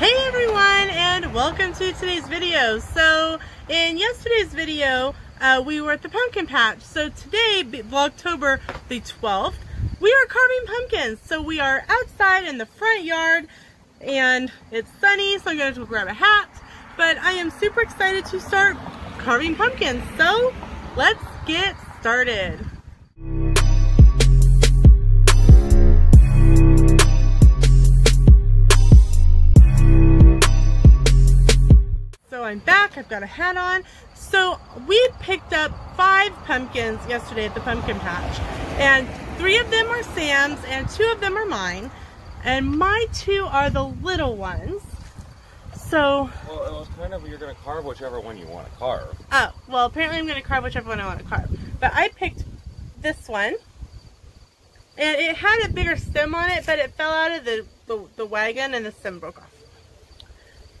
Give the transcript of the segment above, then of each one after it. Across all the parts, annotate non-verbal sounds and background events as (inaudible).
Hey everyone and welcome to today's video. So in yesterday's video uh, we were at the pumpkin patch. So today, Vlogtober the 12th, we are carving pumpkins. So we are outside in the front yard and it's sunny so I'm going to grab a hat. But I am super excited to start carving pumpkins. So let's get started. So I'm back, I've got a hat on. So we picked up five pumpkins yesterday at the pumpkin patch. And three of them are Sam's and two of them are mine. And my two are the little ones. So... Well, it was kind of, you're going to carve whichever one you want to carve. Oh, well apparently I'm going to carve whichever one I want to carve. But I picked this one. And it had a bigger stem on it, but it fell out of the, the, the wagon and the stem broke off.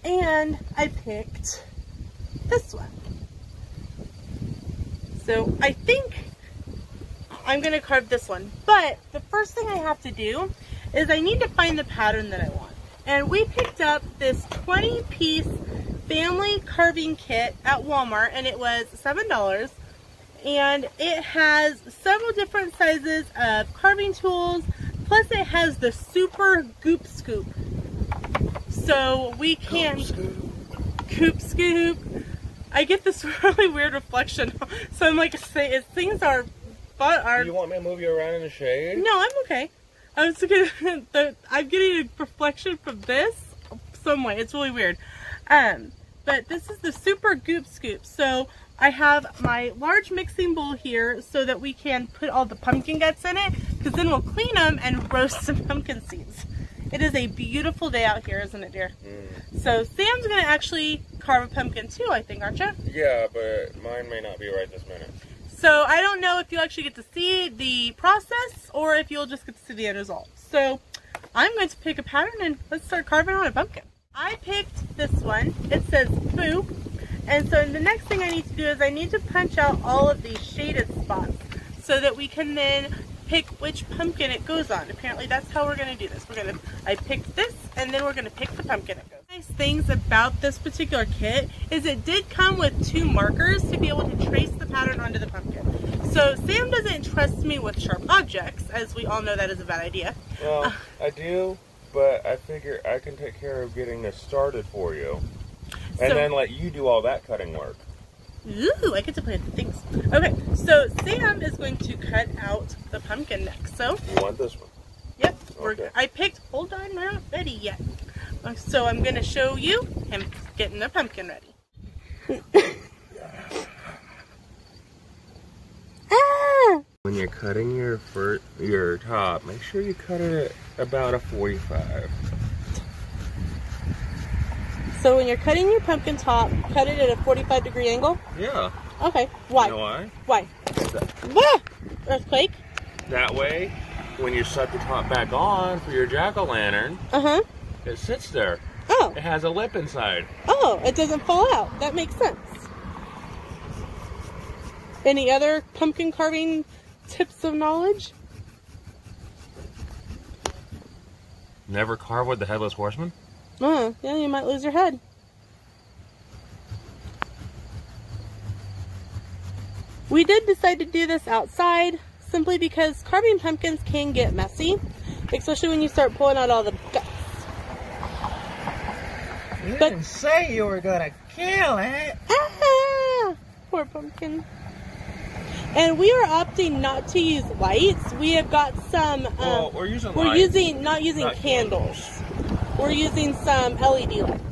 And I picked this one. So I think I'm to carve this one. But the first thing I have to do is I need to find the pattern that I want. And we picked up this 20 piece family carving kit at Walmart and it was $7 and it has several different sizes of carving tools plus it has the super goop scoop so we can coop scoop. I get this (laughs) really weird reflection, (laughs) so I'm like, say, things are, but are. You want me to move you around in the shade? No, I'm okay. I was (laughs) looking. The, I'm getting a reflection from this some way. It's really weird. Um, but this is the super goop scoop. So I have my large mixing bowl here so that we can put all the pumpkin guts in it because then we'll clean them and roast some pumpkin seeds. It is a beautiful day out here, isn't it, dear? Mm. So Sam's going to actually carve a pumpkin too, I think, aren't you? Yeah, but mine may not be right this minute. So I don't know if you'll actually get to see the process or if you'll just get to see the end result. So I'm going to pick a pattern and let's start carving on a pumpkin. I picked this one. It says Boo. And so the next thing I need to do is I need to punch out all of these shaded spots so that we can then pick which pumpkin it goes on. Apparently that's how we're going to do this. We're going to, I picked this and then we're going to pick the pumpkin it goes. Nice things about this particular kit is it did come with two markers to be able to trace the pattern onto the pumpkin. So Sam doesn't trust me with sharp objects, as we all know that is a bad idea. Well, uh, (laughs) I do, but I figure I can take care of getting this started for you. And so, then let you do all that cutting work. Ooh, I get to play with things. Okay, so Sam is going to cut out the pumpkin next. So you want this one? Yep. Okay. I picked. Hold on, we're not ready yet. Uh, so I'm going to show you him getting the pumpkin ready. (laughs) ah! When you're cutting your fur, your top, make sure you cut it at about a 45. So when you're cutting your pumpkin top, cut it at a 45 degree angle? Yeah. Okay. Why? You know why? Why? Ah! Earthquake? That way, when you set the top back on for your jack-o'-lantern, uh-huh. it sits there. Oh. It has a lip inside. Oh, it doesn't fall out. That makes sense. Any other pumpkin carving tips of knowledge? Never carve with the headless horseman? Uh, yeah, you might lose your head. We did decide to do this outside simply because carving pumpkins can get messy, especially when you start pulling out all the guts. You but, didn't say you were gonna kill it. Ah, poor pumpkin. And we are opting not to use lights. We have got some. Um, well, we're using. We're lights, using not using not candles. candles we're using some LED lights.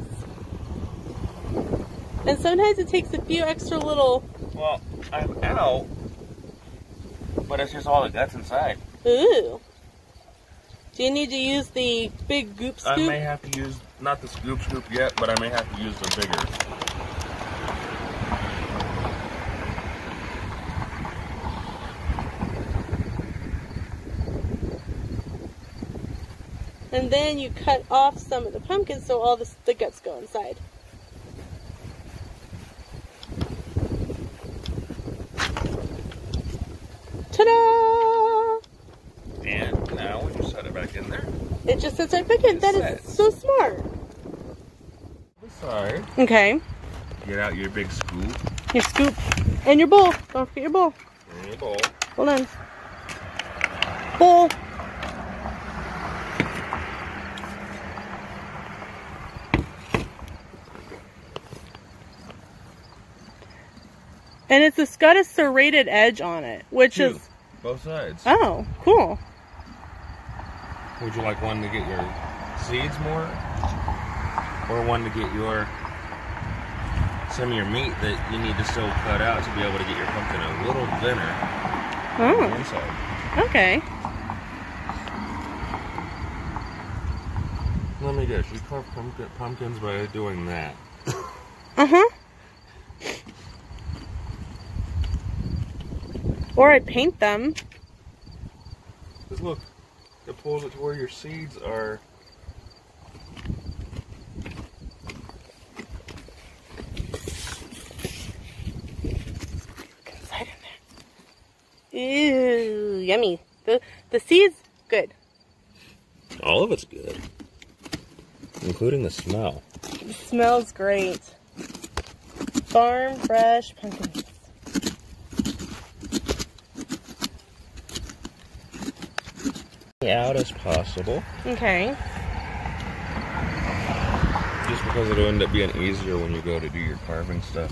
And sometimes it takes a few extra little... Well, I'm out, but it's just all the guts inside. Ooh. Do you need to use the big goop scoop? I may have to use, not the scoop scoop yet, but I may have to use the bigger. And then you cut off some of the pumpkin so all the, the guts go inside. Ta-da! And now when you set it back in there, it just sits right back in. That is so smart. side. Okay. Get out your big scoop Your scoop and your bowl. Don't forget your bowl. and your bowl. Hold on. Bowl. And it's, it's got a serrated edge on it, which Two. is Both sides. oh cool. Would you like one to get your seeds more? Or one to get your some of your meat that you need to still cut out to be able to get your pumpkin a little thinner on the Oh, inside. okay. Let me guess, you carve pumpkin, pumpkins by doing that. Uh huh. Or I paint them. Because look, it pulls it to where your seeds are. Inside in there. Ew, yummy. The the seeds, good. All of it's good. Including the smell. It smells great. Farm fresh pumpkins. Out as possible. Okay. Just because it'll end up being easier when you go to do your carving stuff.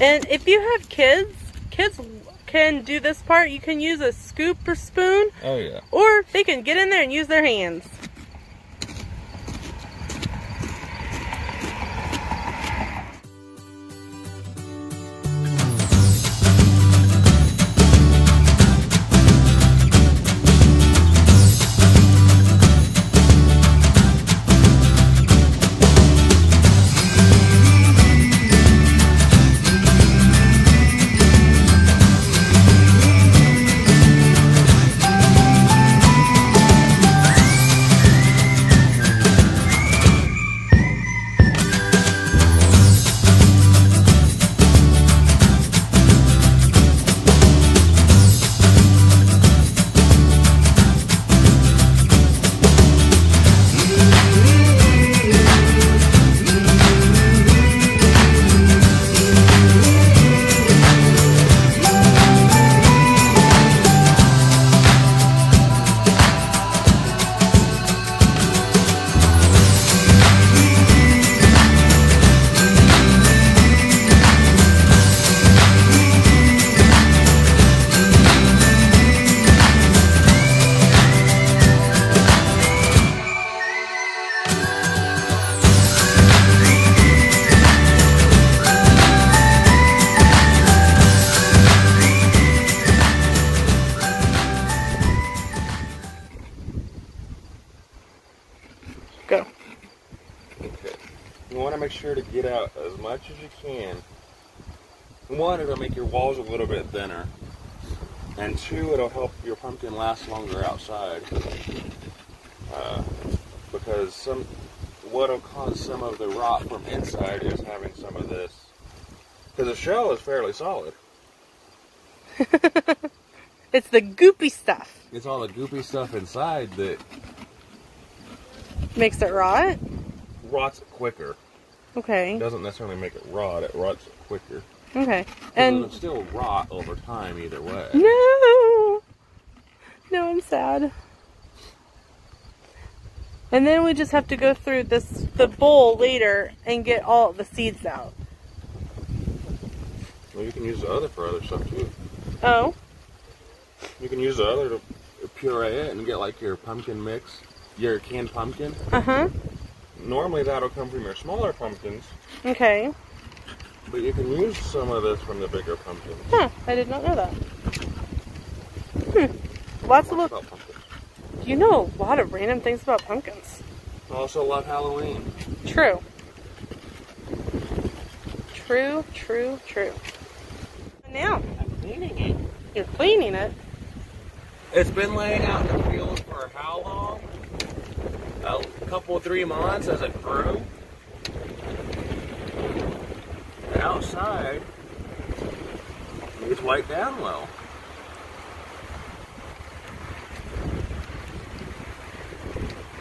And if you have kids, kids can do this part. You can use a scoop or spoon, Oh yeah. or they can get in there and use their hands. As much as you can. One, it'll make your walls a little bit thinner. And two, it'll help your pumpkin last longer outside. Uh, because some, what'll cause some of the rot from inside is having some of this. Because the shell is fairly solid. (laughs) It's the goopy stuff. It's all the goopy stuff inside that Makes it rot. rots quicker. Okay. It doesn't necessarily make it rot, it rots quicker. Okay. And it'll still rot over time either way. (laughs) no. No, I'm sad. And then we just have to go through this the bowl later and get all the seeds out. Well, you can use the other for other stuff too. Oh. You can use the other to puree it and get like your pumpkin mix, your canned pumpkin. Uh huh. Normally that'll come from your smaller pumpkins, Okay. but you can use some of this from the bigger pumpkins. Huh. I did not know that. Hmm. Lots of look. About pumpkins. You know a lot of random things about pumpkins. I also love Halloween. True. True, true, true. And now, I'm cleaning it. you're cleaning it. It's been laying out in the field for how long? A couple, three months as it grew. The outside, it's wiped down well.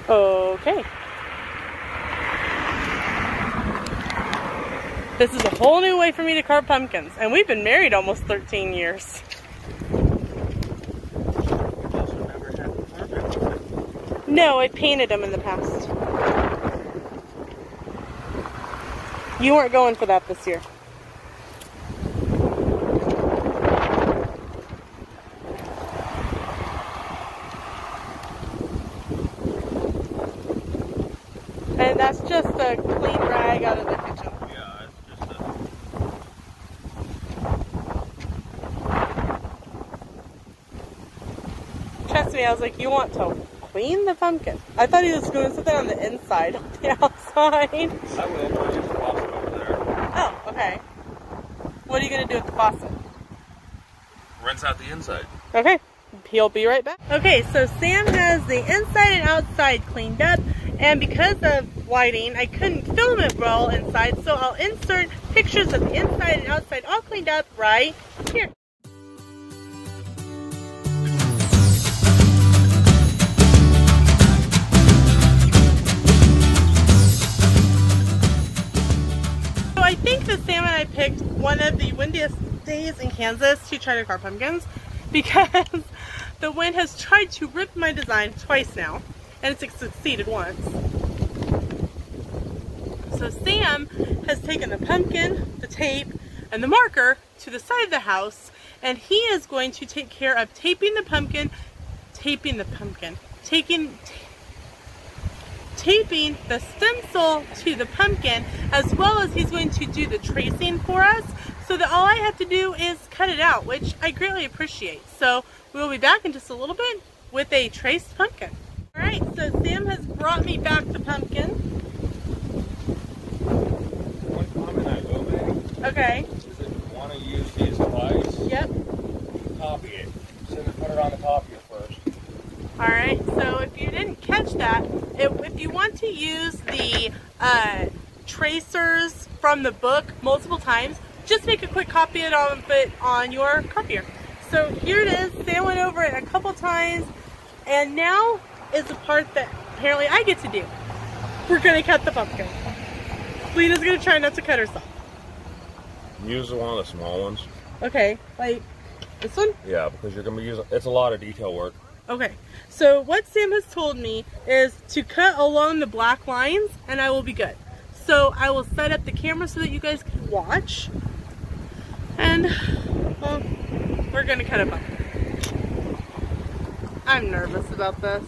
Okay. This is a whole new way for me to carve pumpkins, and we've been married almost 13 years. No, I painted them in the past. You weren't going for that this year. And that's just a clean rag out of the kitchen. Yeah, it's just a. Trust me, I was like, you want to clean the pumpkin? I thought he was doing something on the inside, (laughs) not the outside. I will. I'll use the faucet over there. Oh, okay. What are you going to do with the faucet? Rinse out the inside. Okay, he'll be right back. Okay, so Sam has the inside and outside cleaned up, and because of lighting, I couldn't film it well inside, so I'll insert pictures of the inside and outside all cleaned up right one of the windiest days in Kansas to try to carve pumpkins (laughs) because the wind has tried to rip my design twice now and it's succeeded once. So Sam has taken the pumpkin, the tape, and the marker to the side of the house and he is going to take care of taping the pumpkin, taping the pumpkin, taking, taping the stencil to the pumpkin as well as he's going to do the tracing for us so that all I have to do is cut it out which I greatly appreciate. So we'll be back in just a little bit with a traced pumpkin. Alright, so Sam has brought me back the pumpkin. One comment I will make Okay, is you want to use these twice, yep. copy it. So put it on the copier first. Alright, so if you didn't catch that, if, if you want to use the uh, tracers from the book multiple times, just make a quick copy of it on your copier. So here it is, Sam went over it a couple times, and now is the part that apparently I get to do. We're gonna cut the pumpkin. Lena's gonna try not to cut herself. Use one of the small ones. Okay, like this one? Yeah, because you're gonna be using. It's a lot of detail work. Okay, so what Sam has told me is to cut along the black lines and I will be good. So I will set up the camera so that you guys can watch. And, well, we're gonna cut it. I'm nervous about this.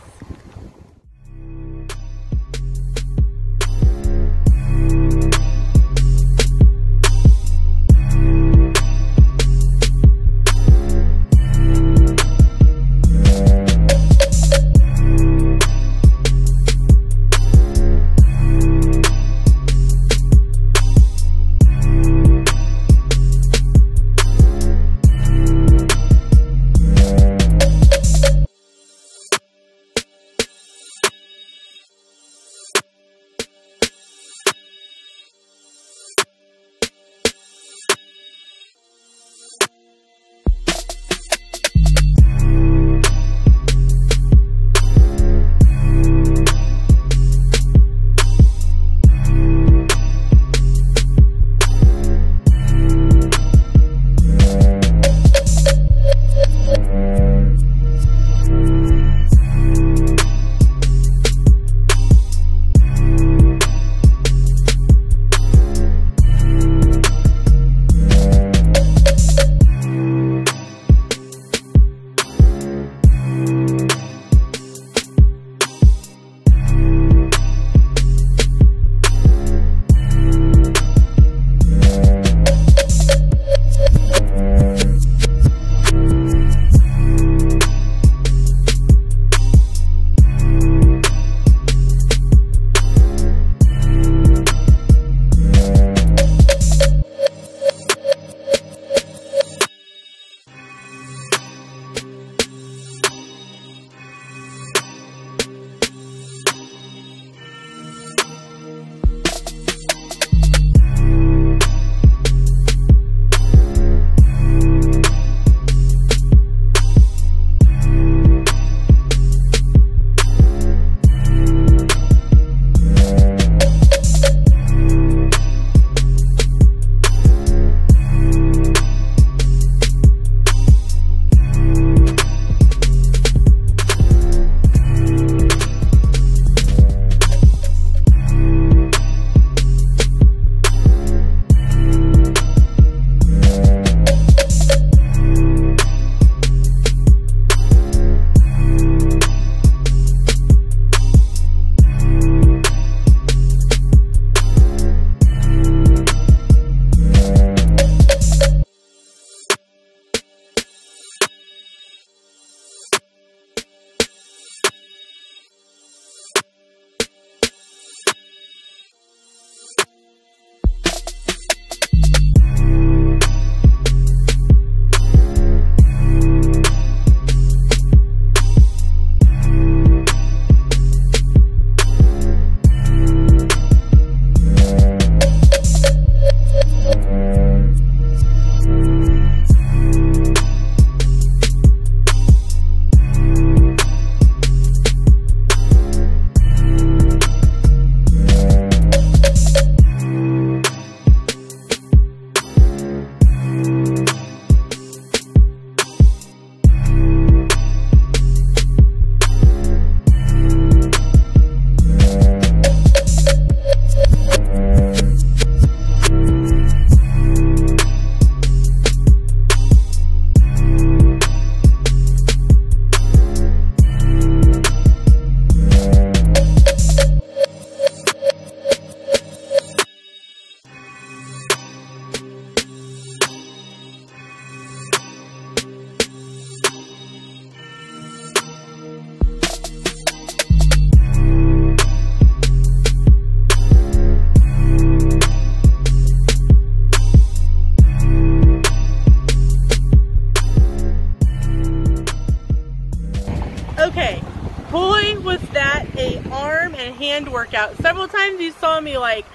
Workout. Several times you saw me like,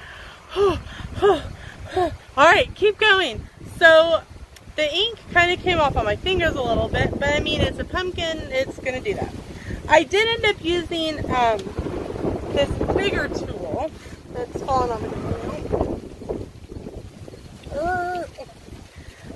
oh (sighs) all right, keep going. So the ink kind of came off on my fingers a little bit, but I mean, it's a pumpkin, it's gonna do that. I did end up using um, this bigger tool that's fallen on my uh,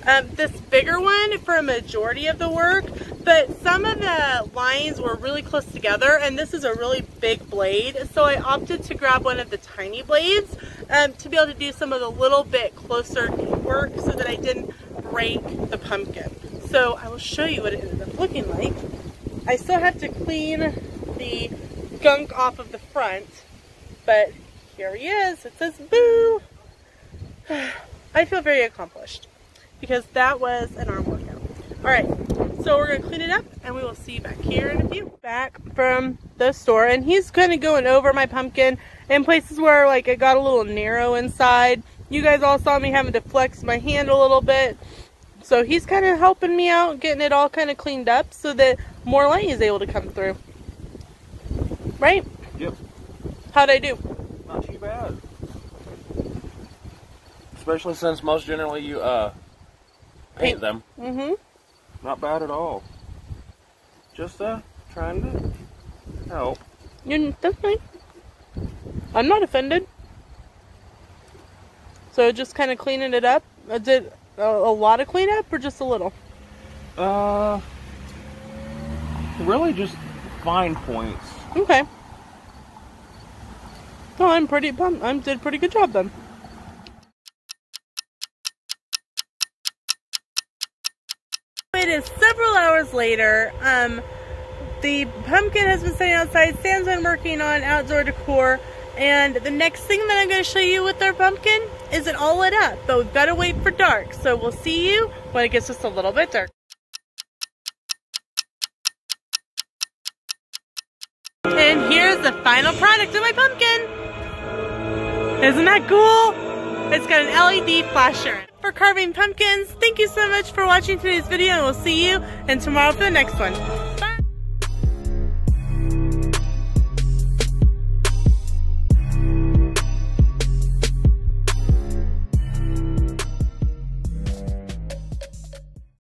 um, this bigger one for a majority of the work, but some of the lines were really close together and this is a really big blade. So I opted to grab one of the tiny blades um, to be able to do some of the little bit closer work so that I didn't break the pumpkin. So I will show you what it ended up looking like. I still have to clean the gunk off of the front, but here he is. It says boo. (sighs) I feel very accomplished because that was an arm workout. All right, so we're gonna clean it up and we will see you back here in a few. Back from the store and he's kind of going over my pumpkin in places where like it got a little narrow inside. You guys all saw me having to flex my hand a little bit. So he's kind of helping me out, getting it all kind of cleaned up so that more light is able to come through. Right? Yep. How'd I do? Not too bad. Especially since most generally you uh paint them. Mm-hmm. Not bad at all. Just uh trying to help. You, that's fine. I'm not offended. So just kind of cleaning it up. I did a, a lot of cleanup or just a little? Uh really just fine points. Okay. Oh, I'm pretty pumped. I did a pretty good job then. It is several hours later. Um, the pumpkin has been sitting outside. Sam's been working on outdoor decor. And the next thing that I'm going to show you with our pumpkin is it all lit up. But we've got to wait for dark. So we'll see you when it gets just a little bit dark. And here's the final product of my pumpkin. Isn't that cool? It's got an LED flasher. For carving pumpkins, thank you so much for watching today's video and we'll see you and tomorrow for the next one.